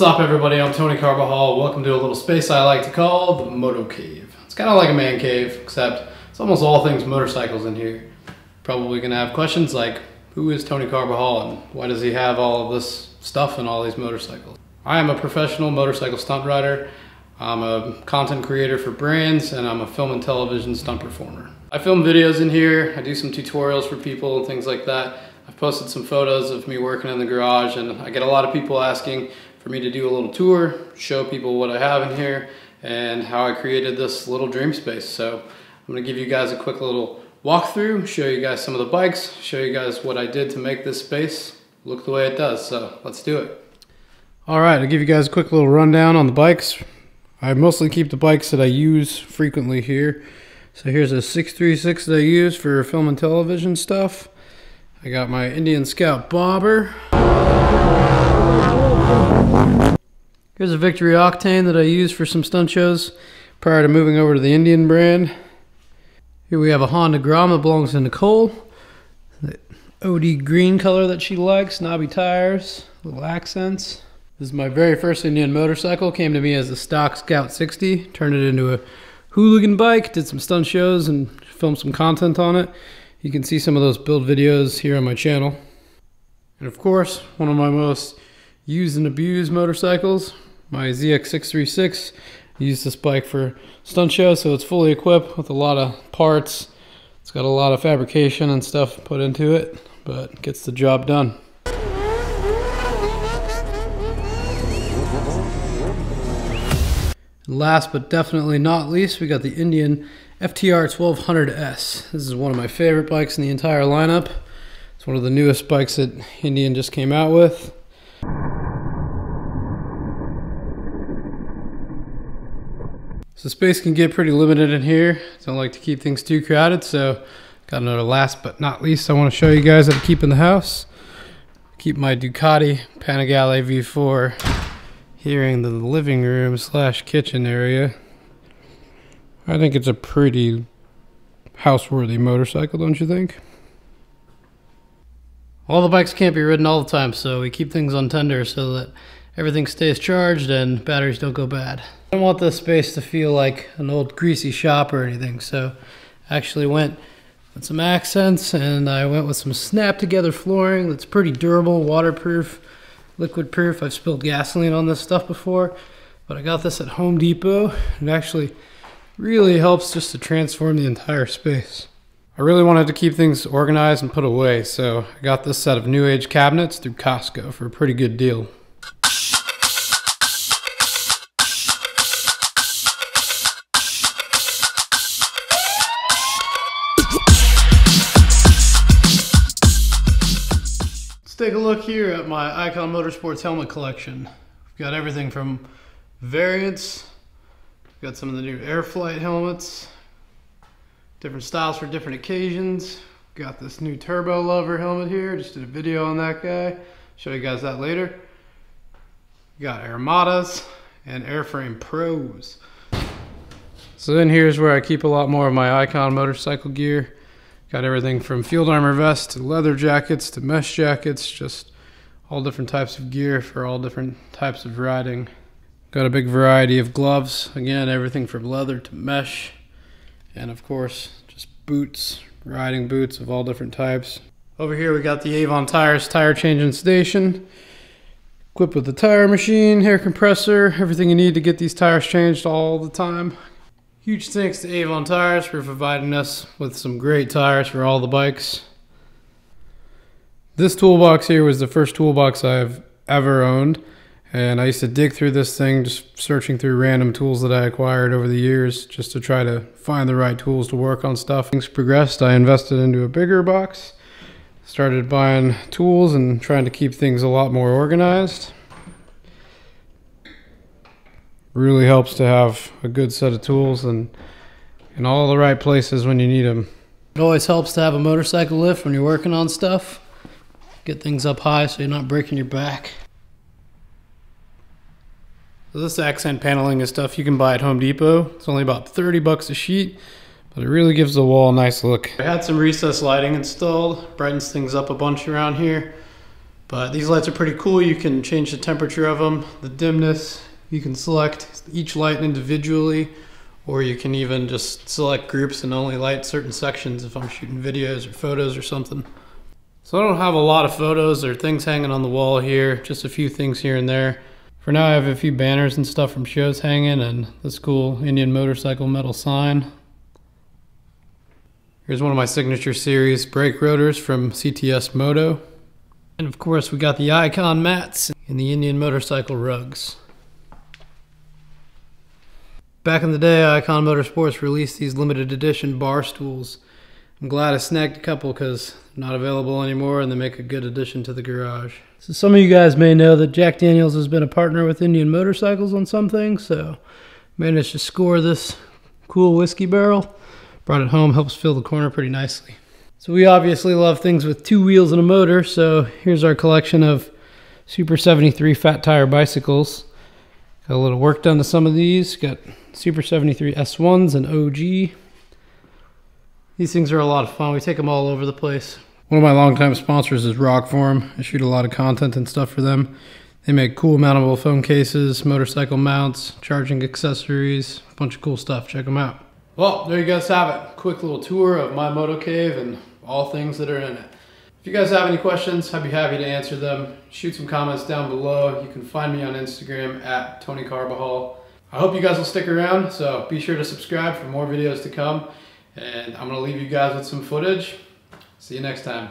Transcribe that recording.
What's up everybody, I'm Tony Carbajal. Welcome to a little space I like to call the Moto Cave. It's kind of like a man cave, except it's almost all things motorcycles in here. Probably gonna have questions like, who is Tony Carbajal and why does he have all of this stuff and all these motorcycles? I am a professional motorcycle stunt rider. I'm a content creator for brands and I'm a film and television stunt performer. I film videos in here, I do some tutorials for people and things like that. I've posted some photos of me working in the garage and I get a lot of people asking for me to do a little tour, show people what I have in here and how I created this little dream space. So I'm gonna give you guys a quick little walkthrough, show you guys some of the bikes, show you guys what I did to make this space look the way it does. So let's do it. All right, I'll give you guys a quick little rundown on the bikes. I mostly keep the bikes that I use frequently here. So here's a 636 that I use for film and television stuff. I got my Indian Scout Bobber. Here's a Victory Octane that I used for some stunt shows prior to moving over to the Indian brand. Here we have a Honda Grom that belongs to Nicole. The OD green color that she likes, knobby tires, little accents. This is my very first Indian motorcycle. Came to me as a stock Scout 60. Turned it into a hooligan bike. Did some stunt shows and filmed some content on it. You can see some of those build videos here on my channel. And of course, one of my most used and abused motorcycles, my ZX636. I use this bike for stunt shows, so it's fully equipped with a lot of parts. It's got a lot of fabrication and stuff put into it, but gets the job done. last but definitely not least, we got the Indian FTR 1200S. This is one of my favorite bikes in the entire lineup. It's one of the newest bikes that Indian just came out with. So space can get pretty limited in here. Don't like to keep things too crowded, so got another last but not least I want to show you guys how to keep in the house. Keep my Ducati Panigale V4 here in the living room slash kitchen area. I think it's a pretty houseworthy motorcycle, don't you think? All the bikes can't be ridden all the time, so we keep things on tender so that everything stays charged and batteries don't go bad. I don't want this space to feel like an old greasy shop or anything, so I actually went with some accents and I went with some snap together flooring that's pretty durable, waterproof, liquid proof. I've spilled gasoline on this stuff before, but I got this at Home Depot. It actually really helps just to transform the entire space. I really wanted to keep things organized and put away, so I got this set of new age cabinets through Costco for a pretty good deal. Take a look here at my Icon Motorsports helmet collection. We've got everything from variants, We've got some of the new Airflite helmets, different styles for different occasions. Got this new Turbo Lover helmet here, just did a video on that guy. Show you guys that later. got Airmadas and Airframe Pros. So then here's where I keep a lot more of my Icon motorcycle gear. Got everything from field armor vests to leather jackets to mesh jackets, just all different types of gear for all different types of riding. Got a big variety of gloves, again, everything from leather to mesh, and of course, just boots, riding boots of all different types. Over here we got the Avon Tires tire changing station, equipped with the tire machine, air compressor, everything you need to get these tires changed all the time. Huge thanks to Avon Tires for providing us with some great tires for all the bikes. This toolbox here was the first toolbox I've ever owned. And I used to dig through this thing, just searching through random tools that I acquired over the years, just to try to find the right tools to work on stuff. Things progressed, I invested into a bigger box, started buying tools and trying to keep things a lot more organized really helps to have a good set of tools and in all the right places when you need them. It always helps to have a motorcycle lift when you're working on stuff. Get things up high so you're not breaking your back. So this accent paneling is stuff you can buy at Home Depot. It's only about 30 bucks a sheet, but it really gives the wall a nice look. I had some recessed lighting installed, brightens things up a bunch around here. But these lights are pretty cool. You can change the temperature of them, the dimness. You can select each light individually, or you can even just select groups and only light certain sections if I'm shooting videos or photos or something. So I don't have a lot of photos or things hanging on the wall here, just a few things here and there. For now I have a few banners and stuff from shows hanging and this cool Indian motorcycle metal sign. Here's one of my signature series brake rotors from CTS Moto. And of course we got the Icon mats and the Indian motorcycle rugs. Back in the day, Icon Motorsports released these limited edition bar stools. I'm glad I snagged a couple because they're not available anymore and they make a good addition to the garage. So some of you guys may know that Jack Daniels has been a partner with Indian Motorcycles on some things, so managed to score this cool whiskey barrel. Brought it home, helps fill the corner pretty nicely. So we obviously love things with two wheels and a motor, so here's our collection of Super 73 fat tire bicycles. Got a little work done to some of these. Got Super 73 S1s and OG. These things are a lot of fun. We take them all over the place. One of my longtime sponsors is Rokform. I shoot a lot of content and stuff for them. They make cool mountable phone cases, motorcycle mounts, charging accessories, a bunch of cool stuff. Check them out. Well, there you guys have it. Quick little tour of my moto cave and all things that are in it. If you guys have any questions, I'd be happy to answer them. Shoot some comments down below. You can find me on Instagram at Tony Carbajal. I hope you guys will stick around, so be sure to subscribe for more videos to come. And I'm gonna leave you guys with some footage. See you next time.